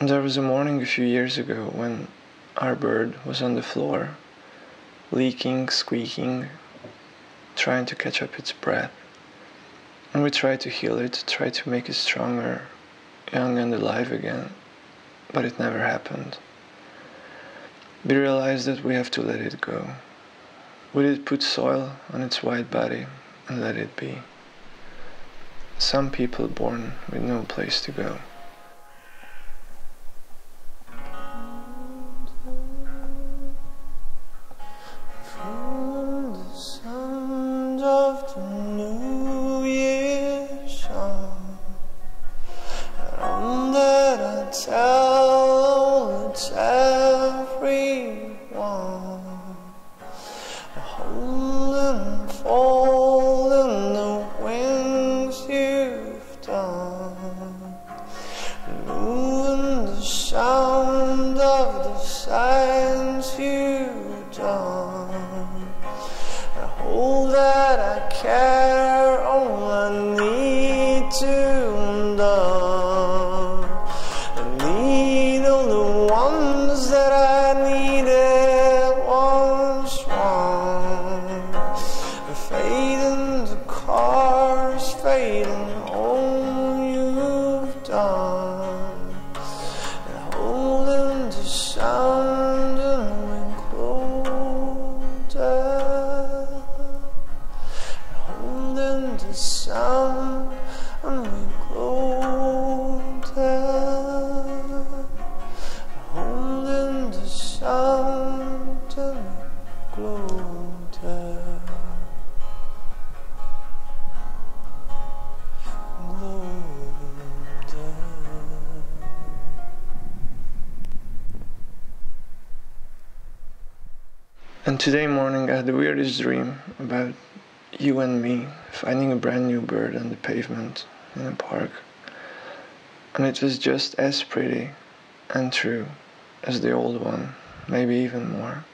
There was a morning a few years ago when our bird was on the floor, leaking, squeaking, trying to catch up its breath. And we tried to heal it, tried to make it stronger, young and alive again, but it never happened. We realized that we have to let it go. We did put soil on its white body and let it be. Some people born with no place to go. to Today morning I had the weirdest dream about you and me finding a brand new bird on the pavement in a park. And it was just as pretty and true as the old one, maybe even more.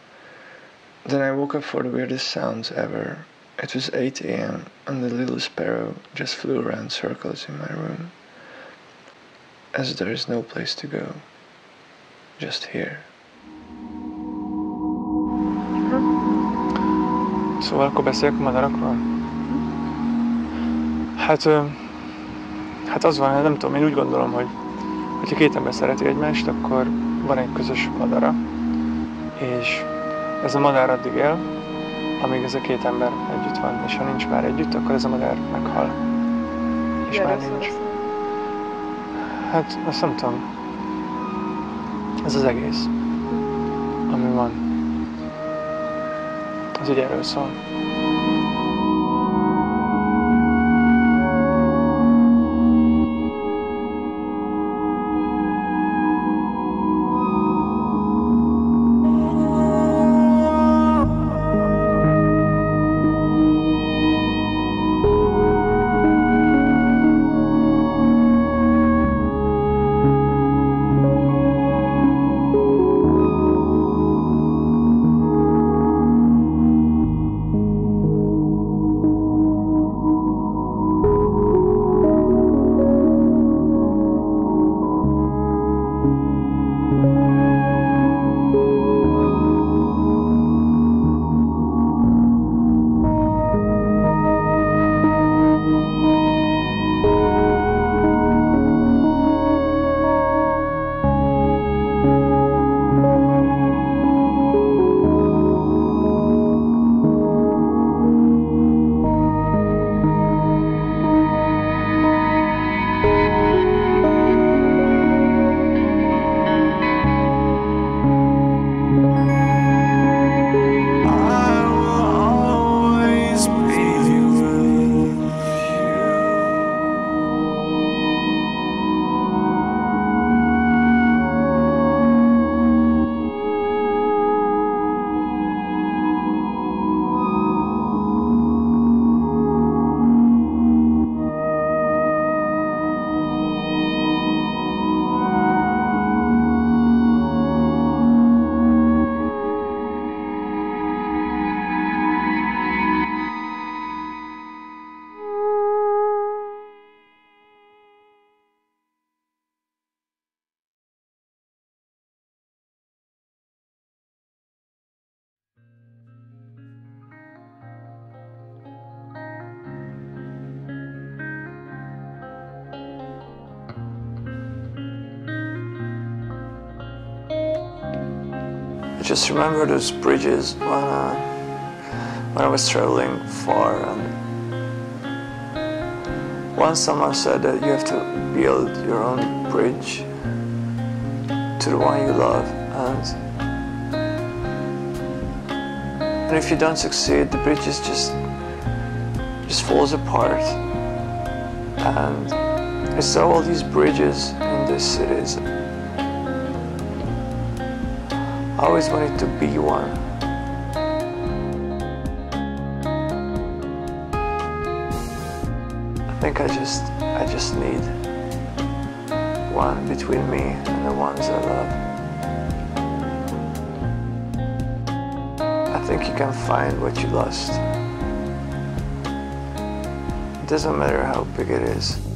Then I woke up for the weirdest sounds ever. It was 8 a.m. and the little sparrow just flew around circles in my room. As there is no place to go, just here. Szóval akkor beszéljek a madarakról? Hát, hát az van, nem tudom, én úgy gondolom, hogy ha két ember szereti egymást, akkor van egy közös madara, és ez a madár addig él, amíg ez a két ember együtt van, és ha nincs már együtt, akkor ez a madár meghal. És már nincs. Hát, azt nem tudom. Ez az egész, ami van. Jadi. Just remember those bridges when, uh, when I was traveling far and once someone said that you have to build your own bridge to the one you love and and if you don't succeed the bridge is just just falls apart. And I saw all these bridges in these cities always wanted to be one I think I just I just need one between me and the ones I love. I think you can find what you lost. It doesn't matter how big it is.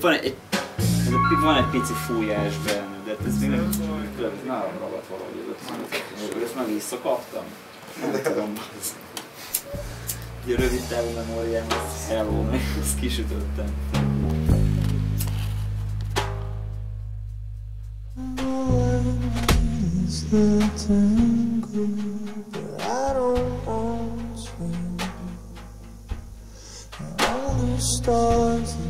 egy, van egy, ez a, van egy pici fújás benne, de ez még nem tudom, ez nálam ragadt valahogy ez a. Ezt már visszakaptam? Nem tudom, Ugye rövid távú memóriám, ezt hello, ezt kisütöttem. The tangle stars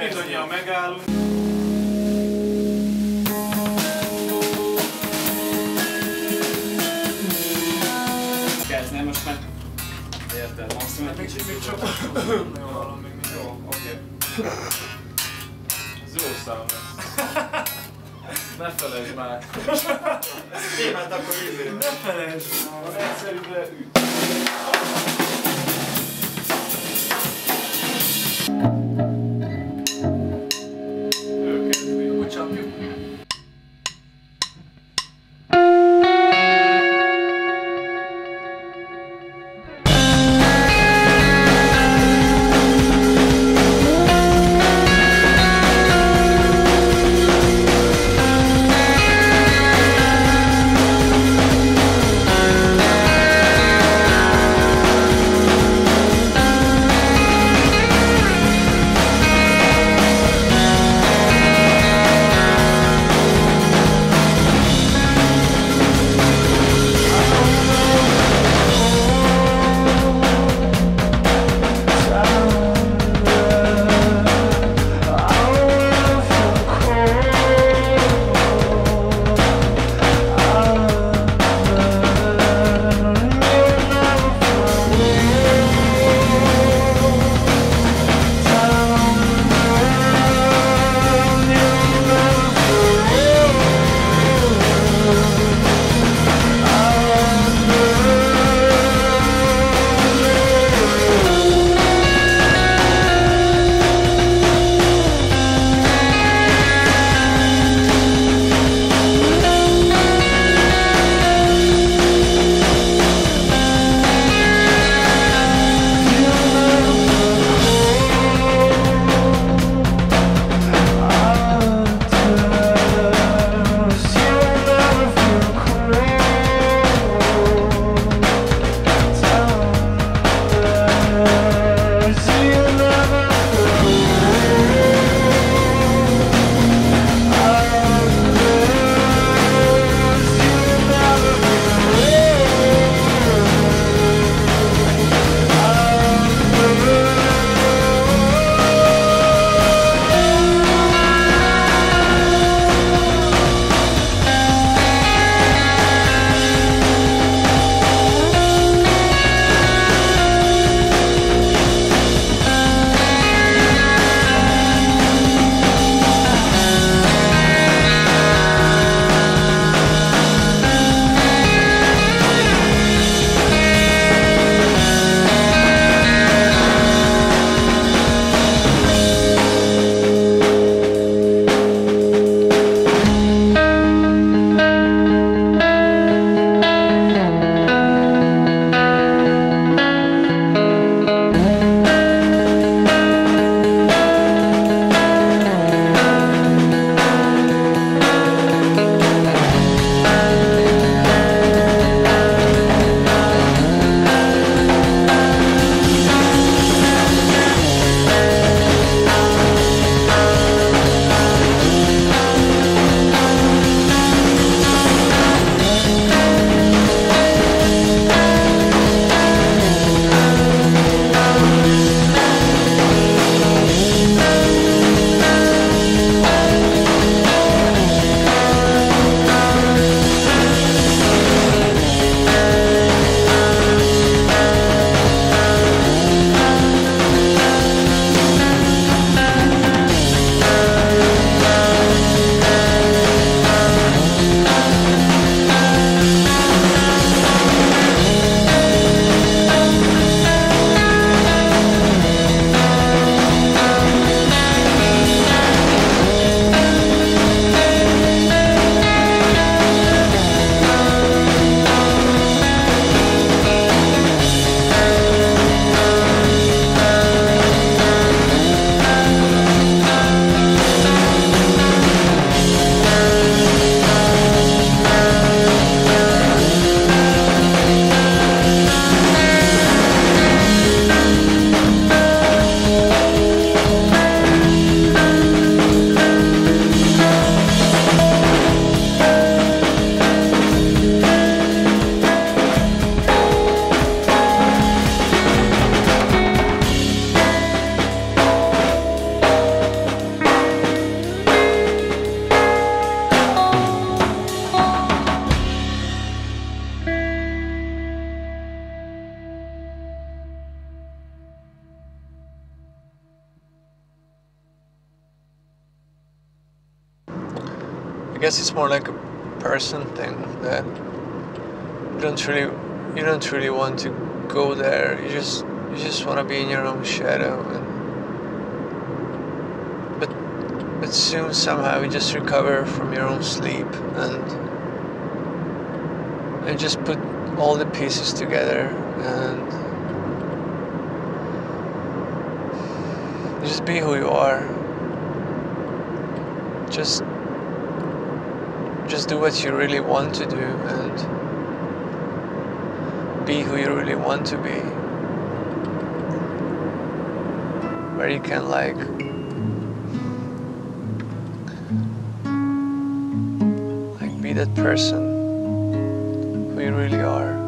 mindannyian megállunk. Kezd, nem most már... Érted, maximum egy kicsit. még csak... Jó, oké. Ez jó szám lesz. Ne felejtsd már. Témát akkor izé. Ne felejtsd már. Egyszerűen üt. Somehow you just recover from your own sleep and and just put all the pieces together and just be who you are. Just just do what you really want to do and be who you really want to be. Where you can like be that person who you really are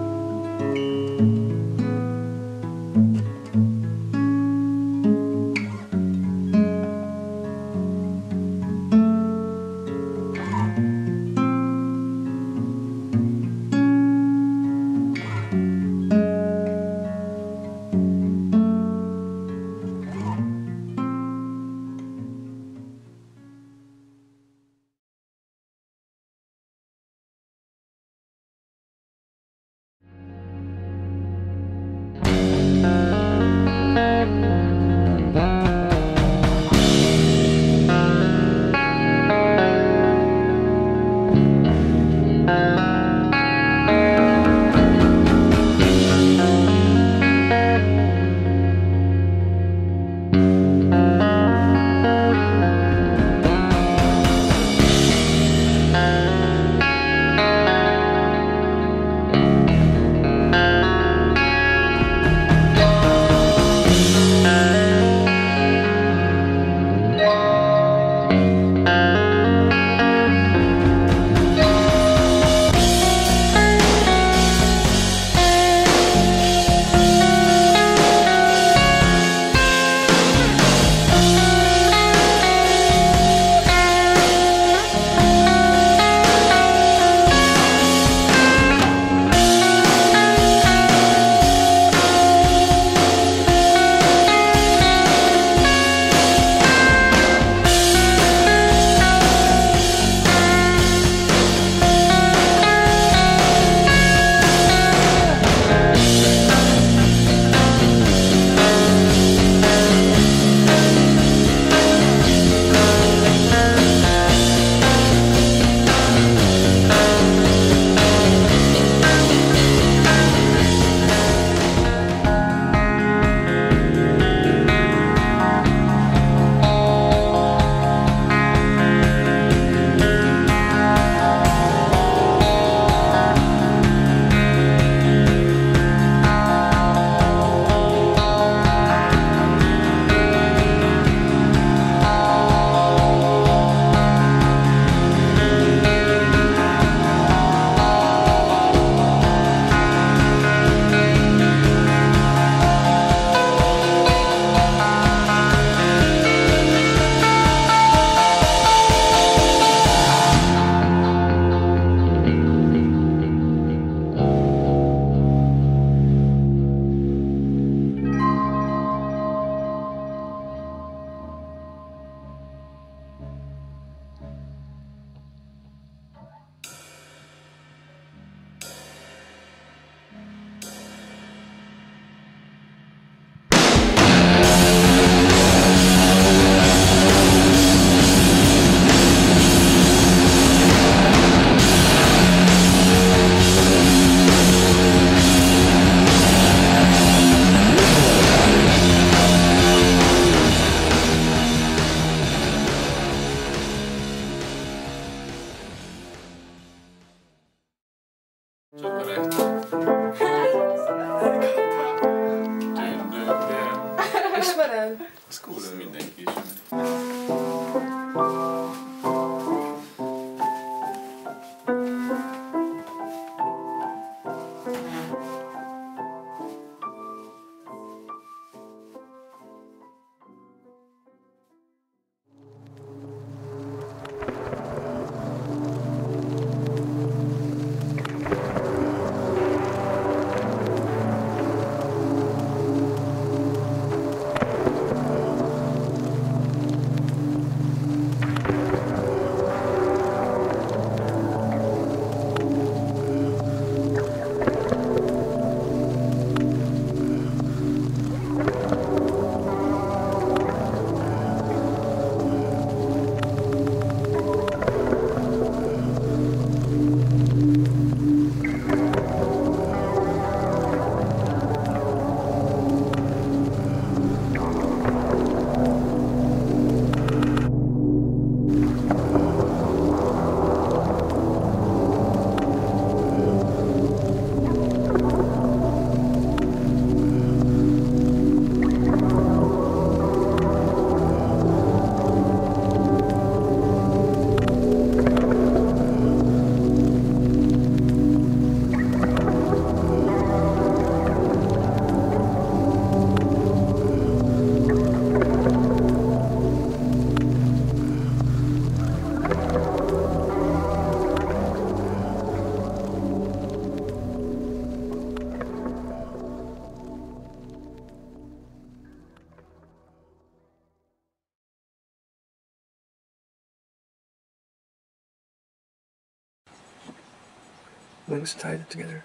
wings tied together.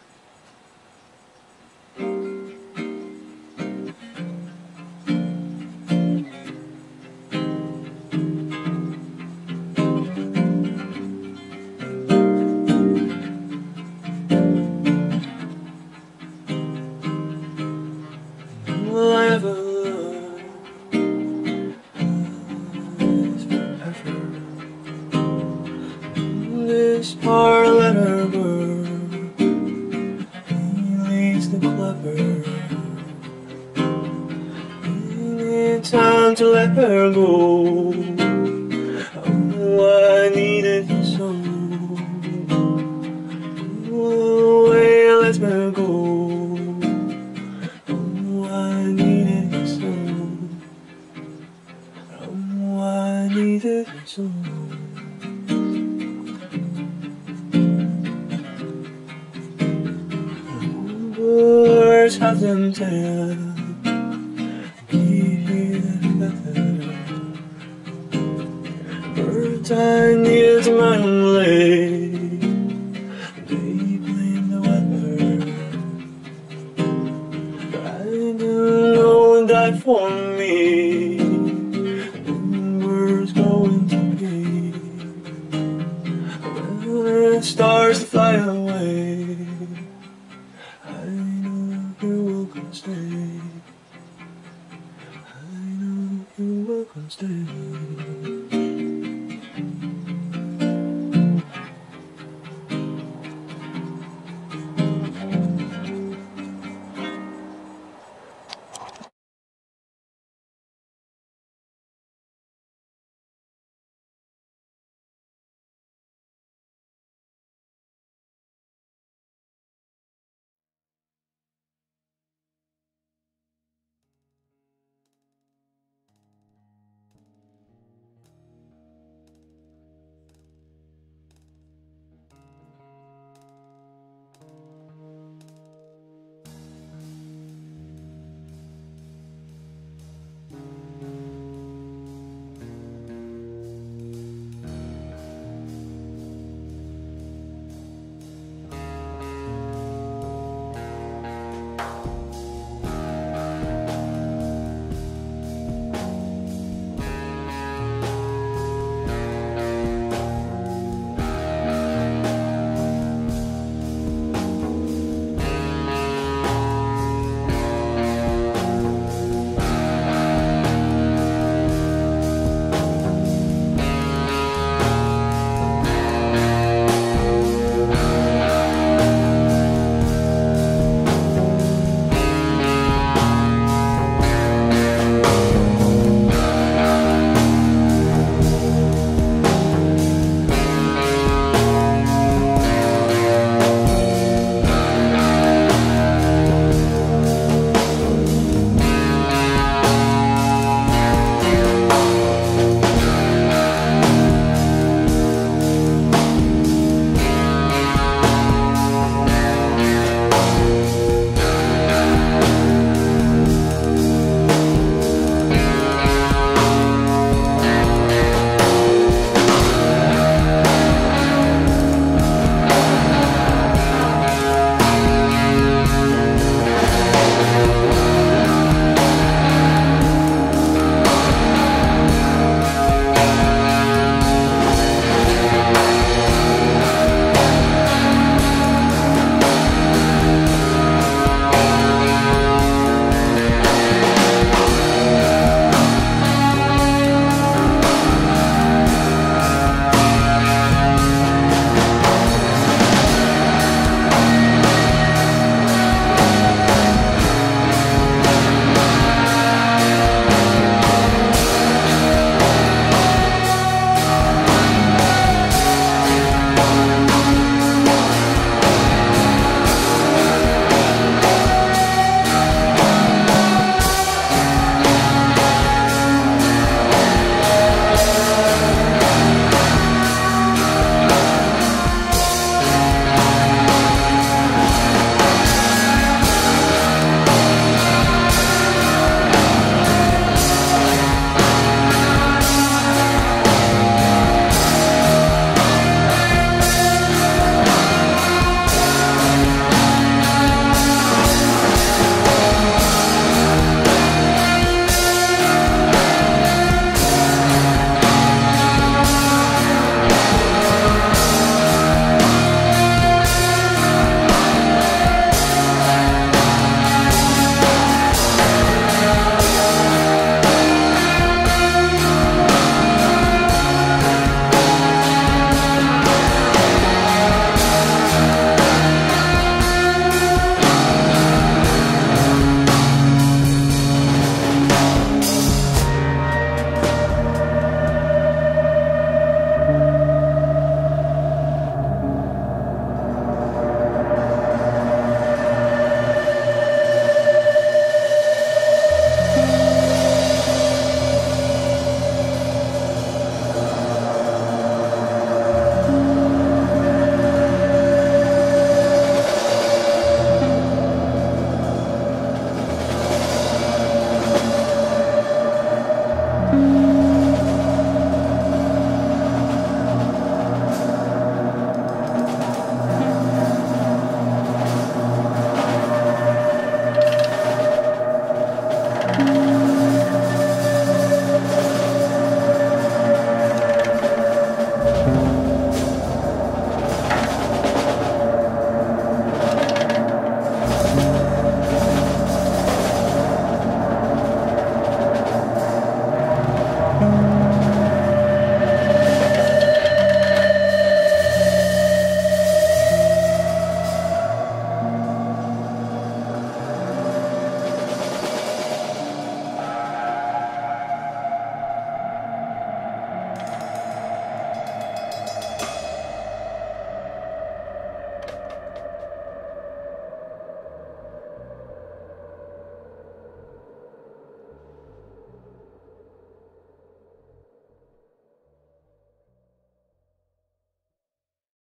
Know and